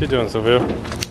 What you doing, Sylvia?